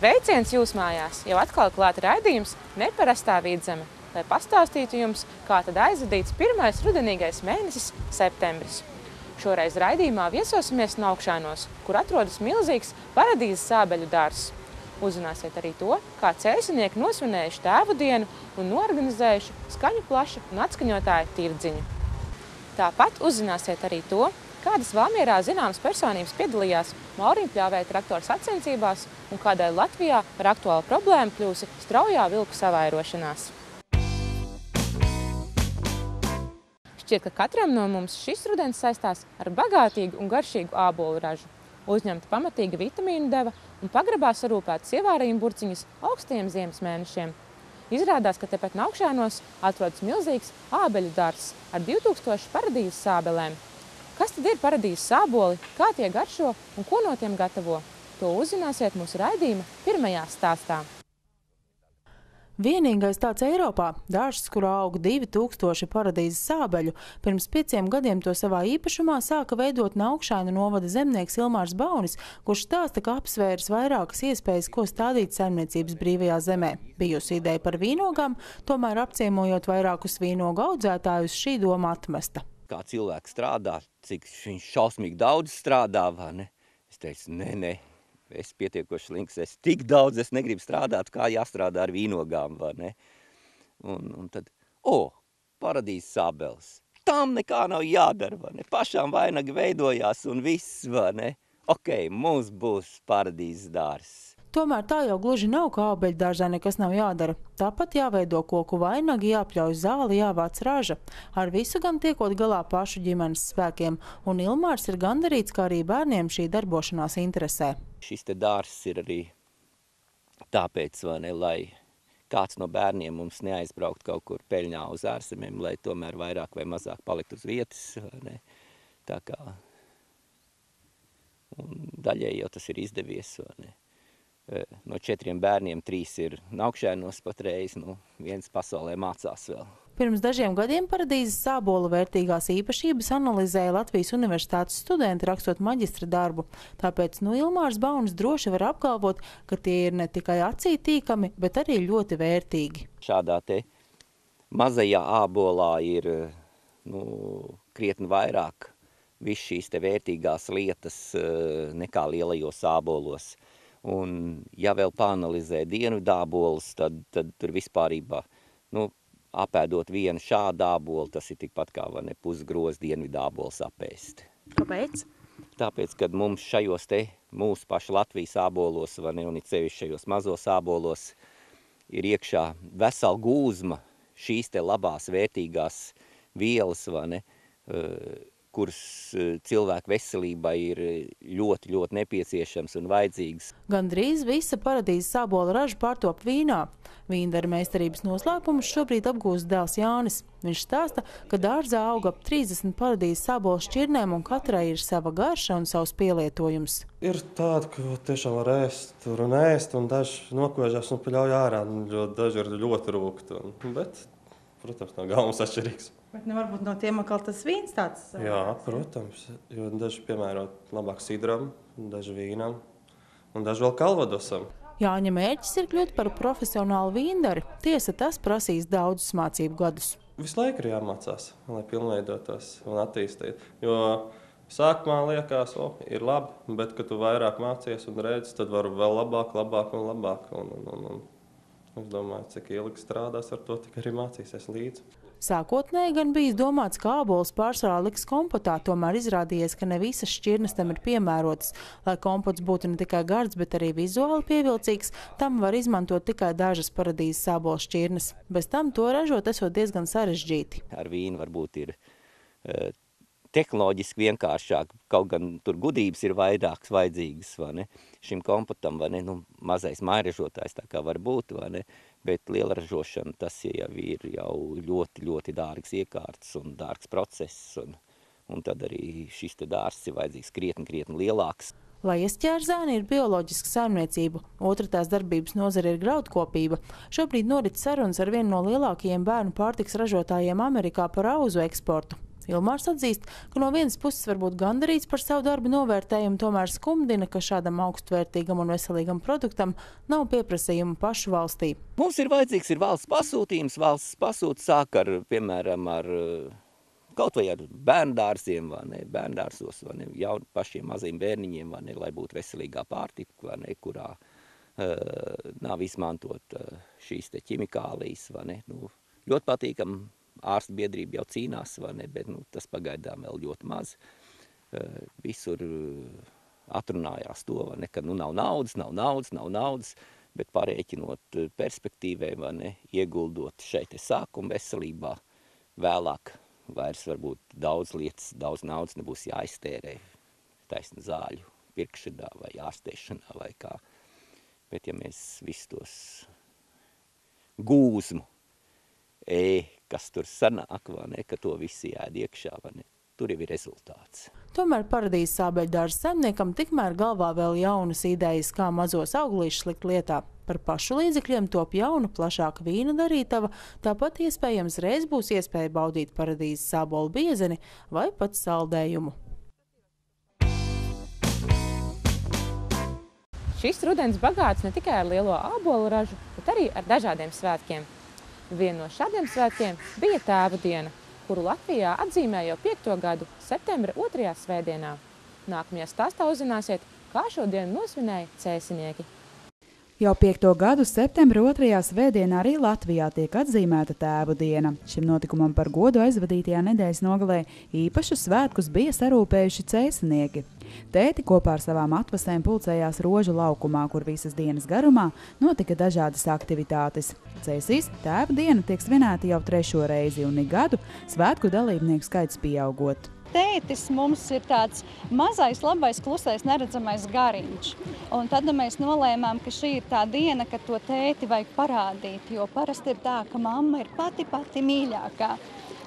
Sveiciens jūs mājās! Jau atkal klāta raidījums Neparastā vidzeme, lai pastāstītu jums, kā tad aizvadīts pirmais rudenīgais mēnesis - septembris. Šoreiz raidījumā viesosimies Naukšānos, kur atrodas milzīgs paradīzes sābeļu dārzs. Uzzināsiet arī to, kā cēsinieki nosvinējuši tēvu dienu un norganizējuši skaņu plašu un atskaņotāju tirdziņu. Tāpat uzzināsiet arī to, kādas Valmierā zināmas personības piedalījās Mauriņu pļāvēja traktoru sacensībās un kādēļ Latvijā par aktuālu problēmu kļūsi straujā vilku savairošanās. Šķiet, ka katram no mums šis rudens saistās ar bagātīgu un garšīgu ābolu ražu. Uzņemta pamatīga vitamīnu deva un pagrabā sarūpētas ievārījuma burciņas augstajiem ziemas mēnešiem. Izrādās, ka tepat naukšēnos atrodas milzīgs ābeļu dārzs ar 2000 paradīzes sābelēm. Kas tad ir paradīzes sāboli, kā tie garšo un ko no tiem gatavo? To uzzināsiet mūsu raidījuma pirmajā stāstā. Vienīgais tāds Eiropā - dārzs, kurā aug 2000 paradīzes sābeļu. Pirms pieciem gadiem to savā īpašumā sāka veidot Naukšānu novada zemnieks Ilmārs Baunis, kurš stāsta, ka apsvērs vairākas iespējas, ko stādīt saimniecības brīvajā zemē. Bijusi ideja par vīnogām, tomēr apciemojot vairākus vīnogu audzētājus, šī doma atmesta. Kā cilvēks strādā, cik viņš šausmīgi daudz strādā, vai ne? Es teicu, nē, nē, es pietiekoši links, es tik daudz es negribu strādāt, kā jāstrādā ar vīnogām, vai ne? Un, un tad, o, paradīzes sābeles. Tam nekā nav jādara, vai ne? Pašām vainagi veidojās un viss, vai ne? Ok, mums būs paradīzes dārs. Tomēr tā jau gluži nav, ka ābeļdārzā nekas nav jādara. Tāpat jāveido koku vainagi, jāpļauj zāli, jāvāc raža. Ar visu gan tiekot galā pašu ģimenes spēkiem, un Ilmārs ir gandarīts, kā arī bērniem šī darbošanās interesē. Šis te dārsts ir arī tāpēc, ne, lai kāds no bērniem mums neaizbraukt kaut kur peļņā uz ārzemēm, lai tomēr vairāk vai mazāk palikt uz vietas? Tā kā un daļai jau tas ir izdevies, vai ne? E, No četriem bērniem trīs ir naukšēnos patreiz, nu, viens pasaulē mācās vēl. Pirms dažiem gadiem paradīzes sābola vērtīgās īpašības analizēja Latvijas universitātes studenti rakstot maģistra darbu. Tāpēc nu Ilmārs Baunis droši var apgalvot, ka tie ir ne tikai acītīkami, bet arī ļoti vērtīgi. Šādā te mazajā ābolā ir nu, krietni vairāk viss šīs te vērtīgās lietas eh, nekā lielajos ābolos. Un ja vēl pāanalizē dienvidābolus, tad, tad tur vispārībā, nu, apēdot vienu šādu ābolu, tas ir tikpat kā ne pusgroz dienvidābols apēst. Kāpēc? Tāpēc, kad mums šajos te mūsu pašu Latvijas ābolos, vai ne, un it sevišķi šajos mazos ābolos, ir iekšā vesela gūzma šīs te labās vērtīgās vielas, vai ne, eh, kuras eh, cilvēku veselībai ir ļoti, ļoti nepieciešams un vajadzīgs. Gandrīz visa paradīzes sābola raža pārtop vīnā. Vīndara meistarības noslēpumus šobrīd apgūst dēls Jānis. Viņš stāsta, ka dārzā auga ap 30 paradīzes sābola šķirnēm un katrai ir sava garša un savs pielietojums. Ir tāda, ka tiešām var ēst, tur un ēst, un daži nokožās un paļauj ārā. un ļoti- Daži ir ļoti rūkti, bet, protams, nav galvas atšķirīgs. Bet nu, varbūt no tiem atkal tas vīns tāds - Jā, protams, jo daži piemērot labāk sidram, daži vīnam, un daži vēl kalvadosam. Jāņa mērķis ir kļūt par profesionālu vīndari. Tiesa, tas prasīs daudzus mācību gadus. Visu laiku ir jāmācās, lai pilnveidotos un attīstītu. Jo sākumā liekas, o, ir labi, bet, kad tu vairāk mācies un redzi, tad var vēl labāk, labāk un labāk. Un, un, un, un. Es domāju, cik ilgi strādās ar to, tik arī mācīsies līdzi. Sākotnēji gan bijis domāts, ka ābols pārsvarā liks kompotā, tomēr izrādījies, ka ne visas šķirnes tam ir piemērotas. Lai kompots būtu ne tikai gards, bet arī vizuāli pievilcīgs, tam var izmantot tikai dažas paradīzes ābola šķirnes. Bez tam to ražot esot diezgan sarežģīti. Ar vīnu varbūt ir eh, tehnoloģiski vienkāršāk, kaut gan tur gudrības ir vairākas vajadzīgas, vai ne? Šim kompotam, vai ne, nu, mazais mairažotājs tā kā var būt, vai ne? Bet liela ražošana, tas jau ir jau ļoti, ļoti dārgs iekārts un dārgs process, un, un tad arī šis dārsts ir vajadzīgs krietni, krietni lielāks. Lai iestrādāni ir bioloģiska saimniecība, otra tās darbības nozare ir graudkopība. Šobrīd norit sarunas ar vienu no lielākajiem bērnu pārtiks ražotājiem Amerikā par auzu eksportu. Ilmārs atzīst, ka no vienas puses var būt gandarīts par savu darbu novērtējumu, tomēr skumdina, ka šādam augstvērtīgam un veselīgam produktam nav pieprasījuma pašu valstī. Mums ir vajadzīgs ir valsts pasūtījums. Valsts pasūta sāk ar, piemēram, ar kaut vai ar bērndārsiem, vai ne, bērndārsos, vai ne, jau pašiem maziem bērniņiem, vai ne, lai būtu veselīgā pārtika, vai ne, kurā uh, nav izmantot uh, šīs te ķimikālijas, vai ne, nu, ļoti patīkam, ārstu biedrība jau cīnās, vai ne, bet, nu, tas pagaidām vēl ļoti maz. Uh, visur uh, atrunājās to, vai ne, ka, nu, nav naudas, nav naudas, nav naudas, bet parēķinot perspektīvē, vai ne, ieguldot šeit sākuma veselībā, vēlāk vairs varbūt daudz lietas, daudz naudas nebūs jāiztērē taisna zāļu pirkšanā vai ārstēšanā vai kā. Bet ja mēs visus tos gūzmu, e, kas tur sanāk, vai ne, ka to visi ēd iekšā, vai ne, tur jau ir rezultāts. Tomēr paradīzes sābeļdārza saimniekam tikmēr galvā vēl jaunas idejas, kā mazos auglīšus likt lietā. Par pašu līdzekļiem top jauna, plašāka vīna darītava, tāpat iespējams reiz būs iespēja baudīt paradīzes sābolu biezeni vai pat saldējumu. Šis rudens bagāts ne tikai ar lielo ābolu ražu, bet arī ar dažādiem svētkiem. Viena no šādiem svētkiem bija tēva diena, kuru Latvijā atzīmē jau piekto gadu septembra otrajā svētdienā. Nākamajā stāstā uzzināsiet, kā šo dienu nosvinēja cēsinieki. Jau piekto gadu septembra otrajā svētdienā arī Latvijā tiek atzīmēta tēvu diena. Šim notikumam par godu aizvadītajā nedēļas nogalē īpašu svētkus bija sarūpējuši cēsinieki. Tēti kopā ar savām atvasēm pulcējās rožu laukumā, kur visas dienas garumā notika dažādas aktivitātes. Cēsīs tēva diena tiek svinēta jau trešo reizi un ik gadu svētku dalībnieku skaits pieaugot tētis mums ir tāds mazais, labais, klusais, neredzamais gariņš. Un tad mēs nolēmām, ka šī ir tā diena, kad to tēti vajag parādīt. Jo parasti ir tā, ka mamma ir pati pati mīļākā.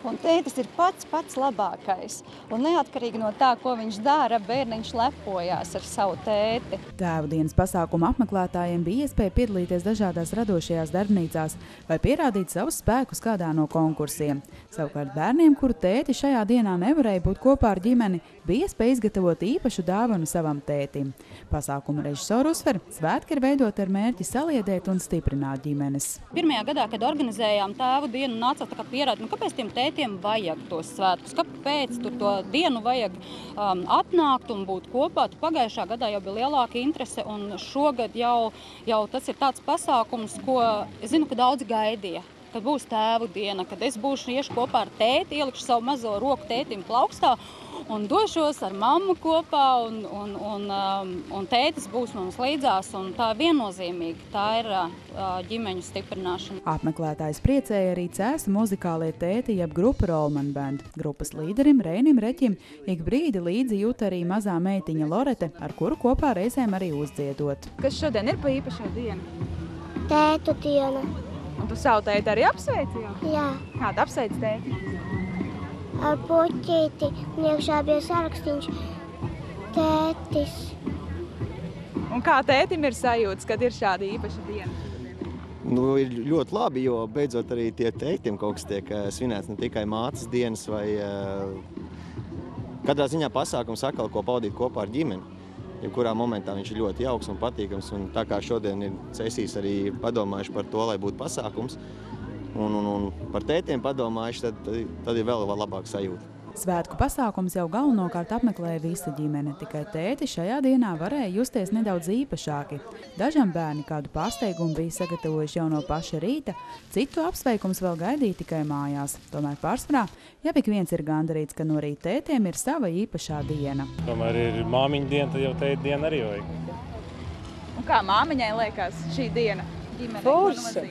Un tētis ir pats pats labākais. Un neatkarīgi no tā, ko viņš dara, bērniņš lepojās ar savu tēti. Tēva dienas pasākuma apmeklētājiem bija iespēja piedalīties dažādās radošajās darbnīcās vai pierādīt savus spēkus kādā no konkursiem. Savukārt bērniem, kuru tēti šajā dienā nevarēja būt kopā ar ģimeni, bija iespēja izgatavot īpašu dāvanu savam tētim. Pasākuma režisora uzsver, svētki ir veidoti ar mērķi saliedēt un stiprināt ģimenes. Pirmajā gadā, kad organizējām tēvu dienu, nāca tā kā pierādīt, nu, kāpēc tiem tētiem tētiem vajag tos svētkus. Kāpēc tur to dienu vajag um, atnākt un būt kopā? Tu pagājušā gadā jau bija lielāka interese, un šogad jau, jau tas ir tāds pasākums, ko es zinu, ka daudzi gaidīja kad būs tēvu diena, kad es būšu iešu kopā ar tēti, ielikšu savu mazo roku tētim plaukstā un došos ar mammu kopā, un, un, un, um, un tētis būs mums līdzās. Tā viennozīmīgi tā ir uh, ģimeņu stiprināšana. Apmeklētājs priecēja arī cēsa muzikālie tēti, jeb grupa Rolman Band. Grupas līderim Reinim Reķim ik brīdi līdzi jūt arī mazā meitiņa Lorete, ar kuru kopā reizēm arī uzdziedot. Kas šodien ir pa īpašo dienu? Tētu diena. Un tu savu tēti arī apsveici? Jau? Jā. Kāda apsveic tēti? ar puķīti, un iekšā bija sarakstīns tētis. Un kā tētim ir sajūtas, kad ir šāda īpaša diena? Nu, ir ļoti labi, jo beidzot arī tie tētim kaut kas tiek uh, svinēts ne tikai mātes dienas vai uh, katrā ziņā pasākums atkal, ko pavadīt kopā ar ģimeni. Jebkurā momentā viņš ir ļoti jauks un patīkams. Un tā kā šodien ir cēsīs arī padomājuši par to, lai būtu pasākums, un, un, un par tētiem padomājuši, tad, tad ir vēl, labāka sajūta. Svētku pasākums jau galvenokārt apmeklēja visa ģimene, tikai tēti šajā dienā varēja justies nedaudz īpašāki. Dažam bērni kādu pārsteigumu bija sagatavojuši jau no paša rīta, citu apsveikums vēl gaidīja tikai mājās. Tomēr pārsvarā jau ik viens ir gandarīts, ka no rīta tētiem ir sava īpašā diena. Tomēr ir māmiņa diena, tad jau tēta diena arī vajag. Un kā māmiņai liekas šī diena? Forša!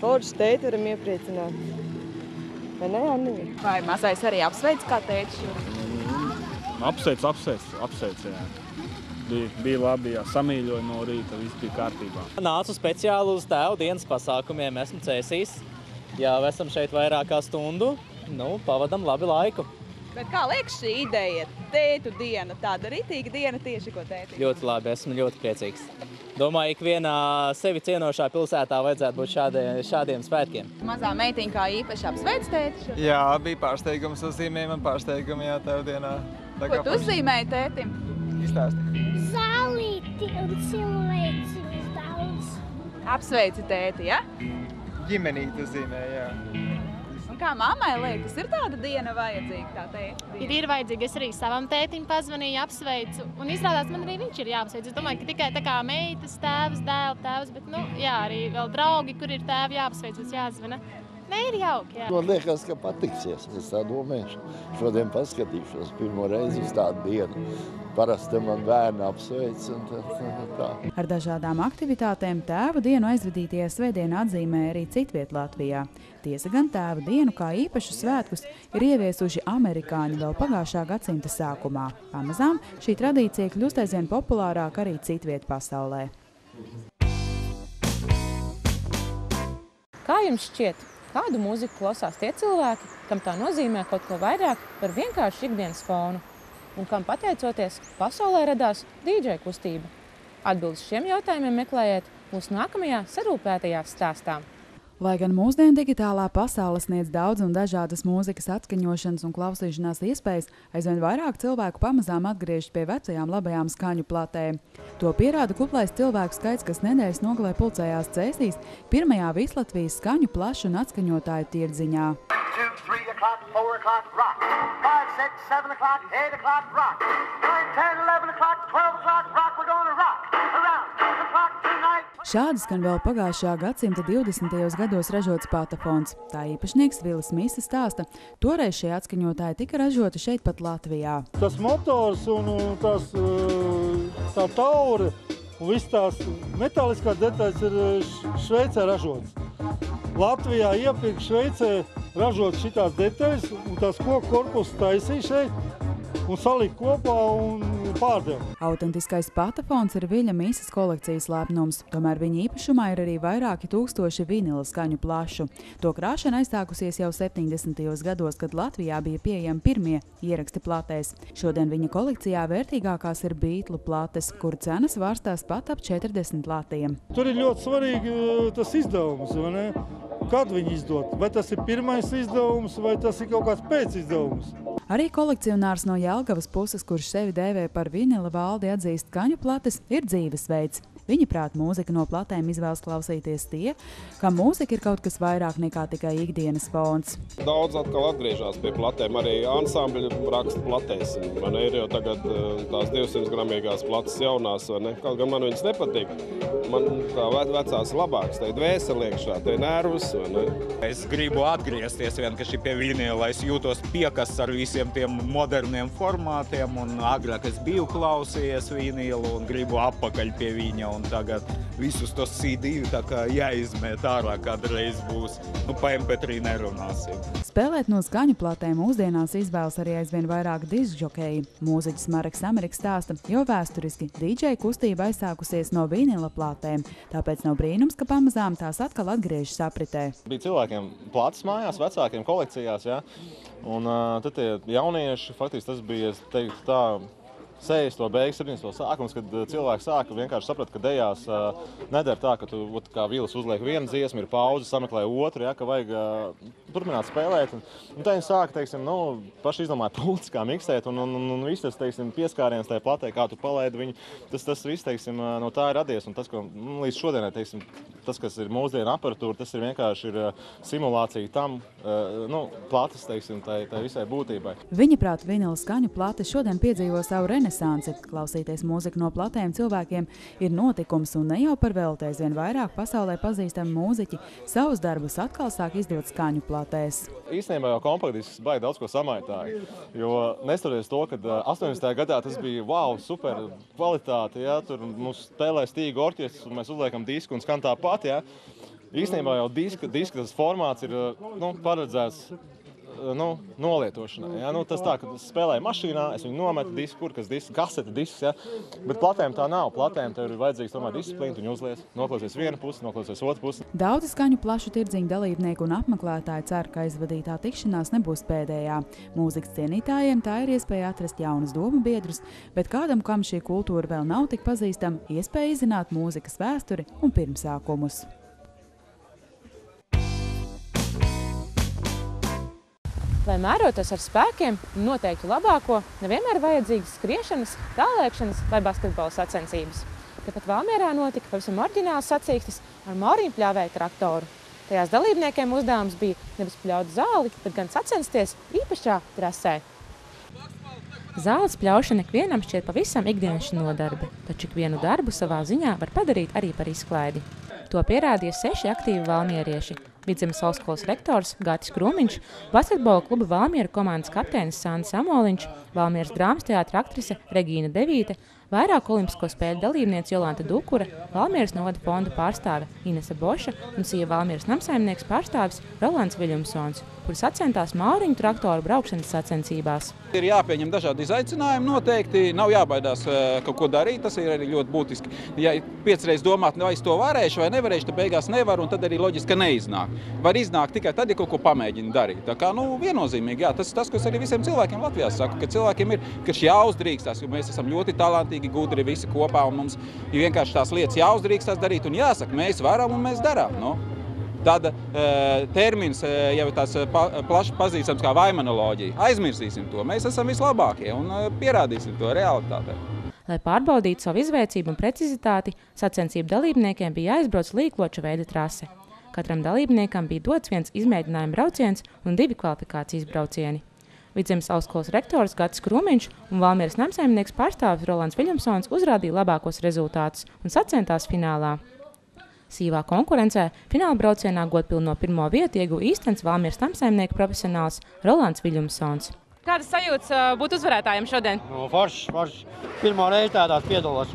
Forši tēti varam iepriecināt. Vai ne, Anni? Vai mazais arī apsveic kā tētis? Apsveic, apsveic, apsveic, jā. Bija, bija labi, jā, samīļoja no rīta, viss bija kārtībā. Nācu speciāli uz tēvu dienas pasākumiem, esmu cēsīs. Jā, esam šeit vairāk kā stundu, nu, pavadam labi laiku. Bet kā liekas šī ideja? Tētu diena, tāda ritīga diena tieši ko tēti. Ļoti labi, esmu ļoti priecīgs. Domāju, ka vienā sevi cienošā pilsētā vajadzētu būt šādiem, šādiem svētkiem. Mazā meitiņa kā īpaši apsveic tēti. Jā, bija pārsteigums uzzīmēja man pārsteigumu, jā, tev dienā. Tā Ko tu uzzīmēji tētim? Izstāsti. Zālīti un cilvēciņas daudz. Apsveici tēti, ja? Ģimenīti uzzīmēja, jā. Kā mammai liekas, ir tāda diena vajadzīga, tā teikt? Ir, ir vajadzīga. Es arī savam tētim pazvanīju, apsveicu. Un izrādās, man arī viņš ir jāapsveic. Es domāju, ka tikai tā kā meitas, tēvs, dēla tēvs, bet, nu, jā, arī vēl draugi, kur ir tēvi jāapsveic, būs jāzvana. Nē, ir jauki. Jā. Man liekas, ka patiksies. Es tā domāju, šodien paskatīšos pirmo reizi uz tādu dienu. Parasti man bērni apsveic un tā. tā. Ar dažādām aktivitātēm tēva dienu aizvadītajā svētdienā atzīmē arī citviet Latvijā. Tiesa gan tēva dienu kā īpašu svētkus ir ieviesuši amerikāņi vēl pagājušā gadsimta sākumā. Pamazām šī tradīcija kļūst aizvien populārāka arī citviet pasaulē. Kā jums šķiet, kādu mūziku klausās tie cilvēki, kam tā nozīmē kaut ko vairāk par vienkāršu ikdienas fonu? Un kam pateicoties, pasaulē radās DJ kustība? Atbildes šiem jautājumiem meklējiet mūsu nākamajā sarūpētajā stāstā. Lai gan mūsdienu digitālā pasaule sniedz daudz un dažādas mūzikas atskaņošanas un klausīšanās iespējas, aizvien vairāk cilvēku pamazām atgriežas pie vecajām labajām skaņu platēm. To pierāda kuplais cilvēku skaits, kas nedēļas nogalē pulcējās cēsīs pirmajā Vislatvijas skaņu plašu un atskaņotāju tirdziņā. 2, 3 o'clock, 4 o'clock, rock. 5, 6, 7 o'clock, 8 o'clock, rock. 9, 10, 11 o'clock, 12 o'clock, rock. We're to rock around the clock. Šādi skan vēl pagājušā gadsimta 20. gados ražots patafons. Tā īpašnieks Vilis Mīsa stāsta, toreiz šie atskaņotāji tika ražoti šeit pat Latvijā. Tas motors un tas, uh, tā taure un viss tās metāliskās detaļas ir Š- Šveicē ražotas. Latvijā iepirkt Šveicē ražot šitās detaļas un tās koku korpusu taisīja šeit un salikt kopā un pārdeva. Autentiskais patafons ir Viļa Mīsas kolekcijas lepnums, tomēr viņa īpašumā ir arī vairāki tūkstoši vinila skaņu plašu. To krāšana aizsākusies jau 70. gados, kad Latvijā bija pieejami pirmie ieraksti platēs. Šodien viņa kolekcijā vērtīgākās ir beatlu plates, kur cenas vārstās pat ap 40 latiem. Tur ir ļoti svarīgi uh, tas izdevums, vai ne? Kad viņi izdod? Vai tas ir pirmais izdevums, vai tas ir kaut kāds pēcizdevums? Arī kolekcionārs no Jelgavas puses, kurš sevi dēvē par vinila valdi, atzīst, ka skaņu plates ir dzīvesveids. Viņa prāt, mūzika no platēm izvēlas klausīties tie, kam mūzika ir kaut kas vairāk nekā tikai ikdienas fons. Daudz atkal atgriežas pie platēm. Arī ansambļi raksta platēs. Man ir jau tagad eh, tās 200 gramīgās plates jaunās, vai ne? Kaut gan man viņas nepatīk. Man tā ve- vecās labākas, tā ir dvēsele iekšā, tā ir nervus, vai ne? Es gribu atgriezties vienkārši pie vinila. Es jūtos piekasts ar visiem tiem moderniem formātiem. Un agrāk es biju klausījies vinilu un gribu atpakaļ pie viņa. Un tagad visus tos CD tā kā jāizmet ārā kādreiz būs. Nu, pa MP3 nerunāsim. Spēlēt no skaņu platēm mūsdienās izvēlas arī aizvien vairāk diskžokeji. Mūziķis Marks Amerikas stāsta, jo vēsturiski DJ kustība aizsākusies no vinila platēm, tāpēc nav brīnums, ka pamazām tās atkal atgriežas apritē. Bija cilvēkiem plātas mājās, vecākiem kolekcijās. Ja? Un uh, tad tie jaunieši, faktiski tas bija, teiktu, tā. 60. beigas, 70. sākums, kad uh, cilvēki sāka vienkārši saprast, ka dejās uh, nedara tā, ka tu ot, kā vīlis uzliek vienu dziesmu, ir pauze, sameklē otru, ja, ka vajag uh, turpināt spēlēt. Un, un tā viņi sāka, teiksim, nu, paši izdomāt pults, kā miksēt, un, un, un, un viss tas, teiksim, pieskāriens tajā platē, kā tu palaidi viņu, tas, tas viss, teiksim, no tā ir radies. Un tas, ko nu, līdz šodienai, teiksim, tas, kas ir mūsdienu aparatūra, tas ir vienkārši ir, simulācija tam, uh, nu, plates, teiksim, tai, tai visai būtībai. Viņa prāt, vinila skaņu plate šodien piedzīvo savu renesansi. Klausīties mūziku no platēm cilvēkiem ir notikums, un ne jau par velti aizvien vairāk pasaulē pazīstami mūziķi savus darbus atkal sāk izdot skaņu platēs. Īstenībā jau kompaktisks baigi daudz ko samaitāja. Jo neskatoties to, ka ā, 80. gadā tas bija wow, super kvalitāte, ja, tur mums spēlē stīgu orķestris un mēs uzliekam disku un skan tāpat. Ja. Īstenībā jau diska, diska tas formāts ir nu, paredzēts nu, nolietošanai. Ja? Nu, tas tā, ka spēlēju mašīnā, es viņu nometu disku, kur kas disks, kasete disks. Ja? Bet platēm tā nav. Platēm tev ir vajadzīgs tomēr disciplīna, tu viņu uzliec, noklausies vienu pusi, noklausies otru pusi. Daudzi skaņu plašu tirdziņu dalībnieku un apmeklētāji cer, ka aizvadītā tikšanās nebūs pēdējā. Mūzikas cienītājiem tā ir iespēja atrast jaunus domu biedrus, bet kādam, kam šī kultūra vēl nav tik pazīstama, iespēja izzināt mūzikas vēsturi un pirmsākumus. Lai mērotos ar spēkiem un noteiktu labāko, nevienmēr vajadzīgas skriešanas, tālēkšanas vai basketbola sacensības. Tāpat Valmierā notika pavisam oriģināls sacīkstis ar Maurīnu pļāvēju traktoru. Tajās dalībniekiem uzdevums bija nevis pļaut zāli, bet gan sacensties īpašā trasē. Zāles pļaušana ikvienam šķiet pavisam ikdienas nodarbe, taču ikvienu darbu savā ziņā var padarīt arī par izklaidi. To pierādīja seši aktīvi valmierieši. Vidzemes augstskolas rektors Gatis Krūmiņš, basketbola kluba Valmiera komandas kapteinis Sānis Samoliņš, Valmieras drāmas teātra aktrise Regīna Devīte, vairāk olimpisko spēļu dalībniece Jolanta Dukura, Valmieras novada fonda pārstāve Inese Boša un sieva Valmieras namsaimnieks pārstāvis Rolands Viļumsons, kuri sacentās Mauriņu traktoru braukšanas sacensībās. Ir jāpieņem dažādi izaicinājumi noteikti, nav jābaidās eh, kaut ko darīt, tas ir arī ļoti būtiski. Ja piecreiz domāt, vai es to varēšu vai nevarēšu, tad beigās nevaru un tad arī loģiski, neiznāk. Var iznākt tikai tad, ja kaut ko pamēģina darīt. Tā kā, nu, viennozīmīgi, jā, tas tas, kas arī visiem cilvēkiem Latvijā saka, ka cilvēkiem ir, ka jāuzdrīkstās, jo mēs esam ļoti talantīgi, gudri visi kopā mums ir vienkārši tās lietas jāuzdrīkstās darīt un jāsaka, mēs varam un mēs darām. Nu. Tāda e, termins e, jau ir tāds pa, plaši pazīstams kā vaimanoloģija. Aizmirsīsim to. Mēs esam vislabākie un e, pierādīsim to realitātē. Lai pārbaudītu savu izvēcību un precizitāti, sacensību dalībniekiem bija jāizbrauc līkloča veida trase. Katram dalībniekam bija dots viens izmēģinājuma brauciens un divi kvalifikācijas braucieni. Vidzemes augstskolas rektors Gatis Krūmiņš un Valmieras namsaimnieks pārstāvis Rolands Viļamsons uzrādīja labākos rezultātus un sacentās finālā. Sīvā konkurencē fināla braucienā godpilno pirmo vietu ieguva īstenis Valmieras namsaimnieka profesionāls Rolands Viļumsons. Kādas sajūtas uh, būt uzvarētājiem šodien? No, forši, forši. Pirmo reizi tādās piedalos.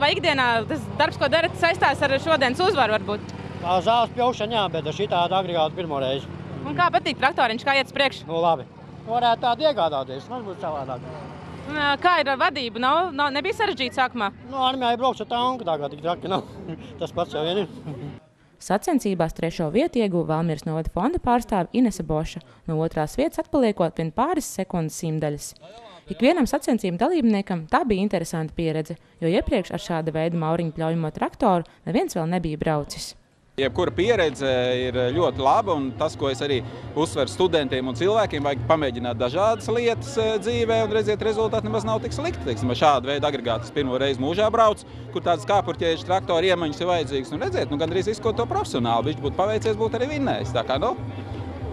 Vai ikdienā tas darbs, ko darat, saistās ar šodienas uzvaru varbūt? Tā zāles pļaušana, jā, bet ar šitādu agregātu pirmo reizi. Un kā patīk traktoriņš, kā iet uz priekšu? Nu, labi. Varētu tādu iegādāties, mums būtu savādāk. Kā ir ar vadību? Nav, nav, nebija sarežģīti sākumā? Nu, armijā ir braukts ar tanku, tā kā tik traki nav. Tas pats jau vien ir. Sacensībās trešo vietu ieguva Valmieras novada fonda pārstāve Inese Boša, no otrās vietas atpaliekot vien pāris sekundes simdaļas. Ikvienam sacensību dalībniekam tā bija interesanta pieredze, jo iepriekš ar šāda veida mauriņu pļaujamo traktoru neviens vēl nebija braucis. Jebkura pieredze ir ļoti laba, un tas, ko es arī uzsveru studentiem un cilvēkiem, vajag pamēģināt dažādas lietas eh, dzīvē, un redziet, rezultāti nemaz nav tik slikti. Teiksim, šāda veida agregātus pirmo reizi mūžā brauc, kur tādas kāpurķiešu traktora iemaņas ir vajadzīgas. Un redziet, nu, gandrīz visu, ko to profesionāli, viņš būtu paveicies, būtu arī vinnējis. Tā kā, nu,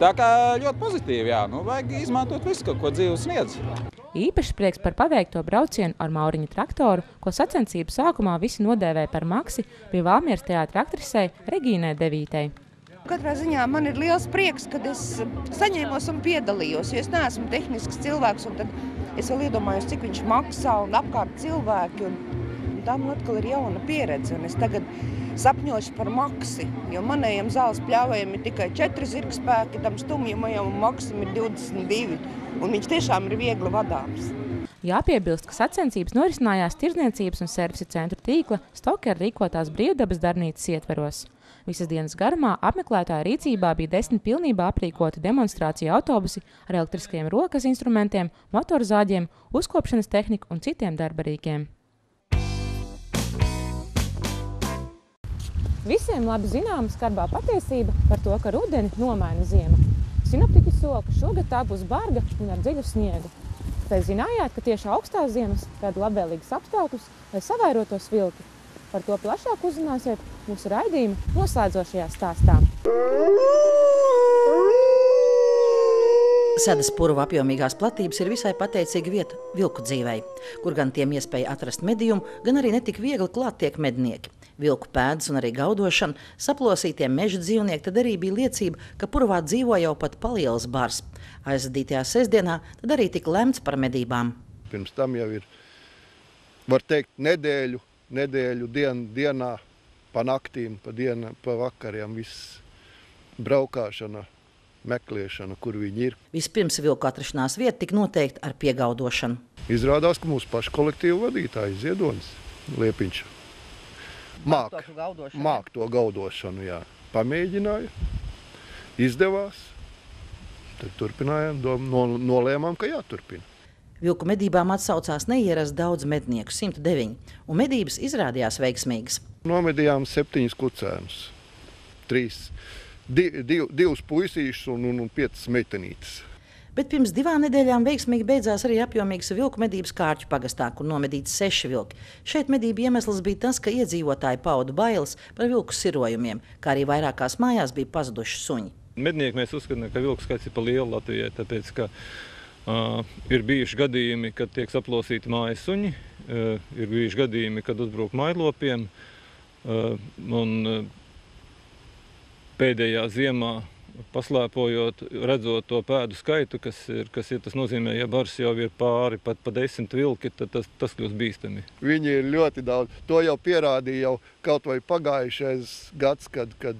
tā kā ļoti pozitīvi, jā, nu, vajag izmantot visu, ko dzīves sniedz. Īpašs prieks par paveikto braucienu ar Mauriņu traktoru, ko sacensību sākumā visi nodēvēja par maksi, bija Valmieras teātra aktrisei Regīnai Devītei. Katrā ziņā man ir liels prieks, ka es saņēmos un piedalījos. Jo es neesmu tehnisks cilvēks, un tad es vēl iedomājos, cik viņš maksā un apkārt cilvēki. Un tā man atkal ir jauna pieredze. Un es tagad sapņošu par maksi, jo manējiem zāles pļāvējiem ir tikai 4 zirgspēki, tam stumjamajam maksim ir 22 un viņš tiešām ir viegli vadāms. Jāpiebilst, ka sacensības norisinājās Tirzniecības un servisa centru tīkla Stokera rīkotās brīvdabas darbnīcas ietveros. Visas dienas garumā apmeklētāju rīcībā bija desmit pilnībā aprīkoti demonstrāciju autobusi ar elektriskajiem rokas instrumentiem, motorzāģiem, uzkopšanas tehniku un citiem darbarīkiem. Visiem labi zināma skarbā patiesība par to, ka rudeni nomaina ziema. Sinoptiķi sola, ka šogad tā būs barga un ar dziļu sniegu. Vai zinājāt, ka tieši augstās ziemas rada labvēlīgus apstākļus, lai savairotos vilki? Par to plašāk uzzināsiet mūsu raidījuma noslēdzošajā stāstā. Sedas purva apjomīgās platības ir visai pateicīga vieta vilku dzīvei, kur gan tiem iespēja atrast mediumu, gan arī netik viegli klāt tiek mednieki vilku pēdas un arī gaudošana, saplosītie meža dzīvnieki tad arī bija liecība, ka purvā dzīvo jau pat palielas bars. Aizvadītajā sestdienā tad arī tika lemts par medībām. Pirms tam jau ir, var teikt, nedēļu, nedēļu dien, dienā, pa naktīm, pa, diena, pa vakariem viss braukāšana meklēšana, kur viņi ir. Vispirms vilku atrašanās vieta tika noteikta ar piegaudošanu. Izrādās, ka mūsu pašu kolektīva vadītājs Ziedonis Liepiņš māk, to māk to gaudošanu. Jā. Pamēģināja, izdevās. Tad turpinājām, dom, no, nolēmām, ka jāturpina. Vilku medībām atsaucās neierast daudz mednieku, 109, un medības izrādījās veiksmīgas. Nomedījām septiņus kucēnus. Trīs, di, div, divus puisīšus un, un, un piecas meitenītes. Bet pirms divām nedēļām veiksmīgi beidzās arī apjomīgas vilku medības kārķu pagastā, kur nomedīti seši vilki. Šeit medību iemesls bija tas, ka iedzīvotāji pauda bailes par vilku sirojumiem, kā arī vairākās mājās bija pazuduši suņi. Mednieki mēs uzskatām, ka vilku skaits ir pa lielu Latvijai, tāpēc, ka uh, ir bijuši gadījumi, kad tiek saplosīti mājas suņi, uh, ir bijuši gadījumi, kad uzbruk mailopiem, uh, un pēdējā ziemā paslēpojot, redzot to pēdu skaitu, kas ir, kas ir tas nozīmē, ja bars jau ir pāri pat pa desmit vilki, tad tas, tas kļūst bīstami. Viņi ir ļoti daudz. To jau pierādīja jau kaut vai pagājušais gads, kad, kad,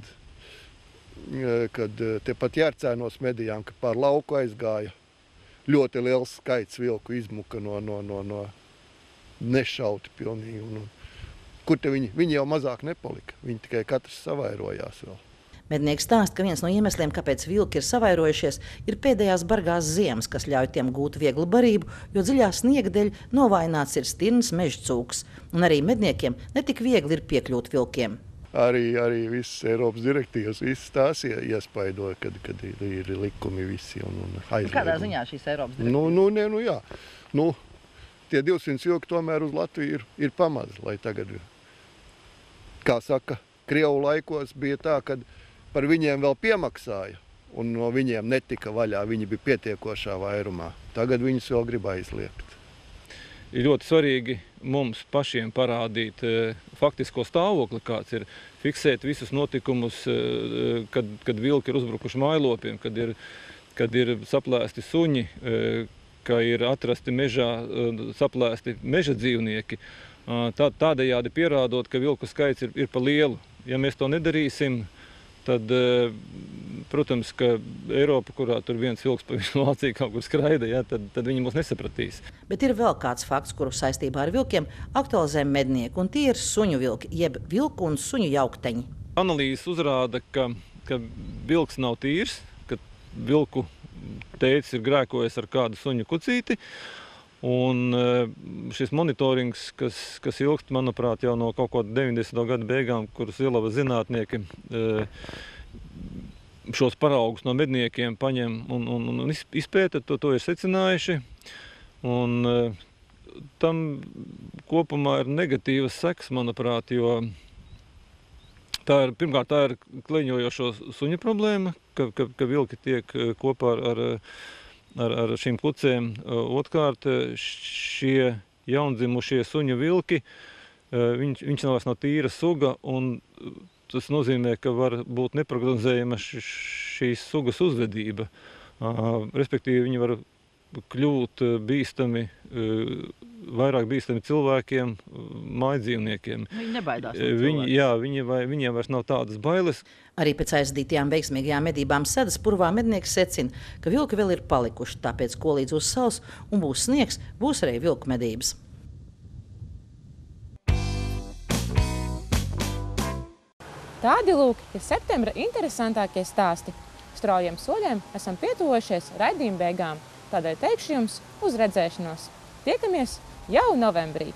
kad tepat Jērcēnos medījām, ka pār lauku aizgāja ļoti liels skaits vilku izmuka no, no, no, no nešauti pilnīgi. Un, kur te viņi, viņi jau mazāk nepalika, viņi tikai katrs savairojās vēl. Mednieks stāsta, ka viens no iemesliem, kāpēc vilki ir savairojušies, ir pēdējās bargās ziemas, kas ļauj tiem gūt vieglu barību, jo dziļā sniega dēļ novājināts ir stirns meža cūks. Un arī medniekiem netik viegli ir piekļūt vilkiem. Arī, arī visas Eiropas direktīvas, visas tās iespaidoja, kad, kad ir, ir likumi visi un, un aizliegumi. Kādā ziņā šīs Eiropas direktīvas? Nu, nu, ne, nu, jā. Nu, tie 200 vilki tomēr uz Latviju ir, ir pamaz, lai tagad, kā saka, Krievu laikos bija tā, kad par viņiem vēl piemaksāja, un no viņiem netika vaļā. Viņi bija pietiekošā vairumā. Tagad viņus vēl grib aizliegt. Ir ļoti svarīgi mums pašiem parādīt e, faktisko stāvokli, kāds ir. Fiksēt visus notikumus, e, kad, kad vilki ir uzbrukuši mailopiem, kad ir, kad ir saplēsti suņi, e, ka ir atrasti mežā e, saplēsti meža dzīvnieki. Tā, tādējādi pierādot, ka vilku skaits ir, ir pa lielu. Ja mēs to nedarīsim, tad, e, protams, ka Eiropa, kurā tur viens vilks pa visu Vāciju kaut kur skraida, ja, tad, tad viņi mūs nesapratīs. Bet ir vēl kāds fakts, kuru saistībā ar vilkiem aktualizē mednieki, un tie ir suņu vilki, jeb vilku un suņu jaukteņi. Analīzes uzrāda, ka, ka vilks nav tīrs, ka vilku tēcis ir grēkojis ar kādu suņu kucīti, Un šis monitorings, kas, kas ilgst, manuprāt, jau no kaut kāda 90. gada beigām, kurus Ilava zinātnieki šos paraugus no medniekiem paņem un, un, un izpēta, to, to ir secinājuši. Un, tam kopumā ir negatīvas sekas, manuprāt, jo tā ir, pirmkārt, tā ir kleņojošo suņu problēma, ka, ka, ka vilki tiek kopā ar, ar ar, ar šīm kucēm. Otkārt, šie jaundzimušie suņu vilki, viņš, viņš nav vairs no tīra suga, un tas nozīmē, ka var būt neprognozējama šīs sugas uzvedība. Respektīvi, viņi var kļūt bīstami, vairāk bīstami cilvēkiem, mājdzīvniekiem. Viņi nebaidās. No viņi, jā, viņi, vai, viņiem vairs nav tādas bailes. Arī pēc aizdītajām veiksmīgajām medībām sedas purvā mednieks secina, ka vilki vēl ir palikuši, tāpēc, ko līdz uz saus un būs sniegs, būs arī vilku medības. Tādi lūk ir septembra interesantākie stāsti. Straujiem soļiem esam pietuvojušies raidījuma beigām. Tādēļ teikšu jums uz redzēšanos. Tiekamies jau novembrī!